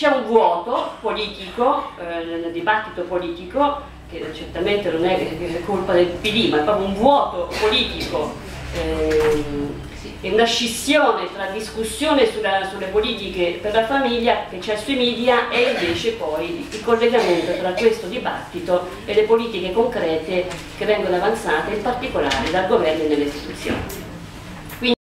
c'è un vuoto politico eh, nel dibattito politico che certamente non è colpa del PD ma è proprio un vuoto politico eh, e una scissione tra discussione sulla, sulle politiche per la famiglia che c'è sui media e invece poi il collegamento tra questo dibattito e le politiche concrete che vengono avanzate in particolare dal governo e nelle istituzioni.